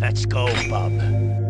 Let's go, bub.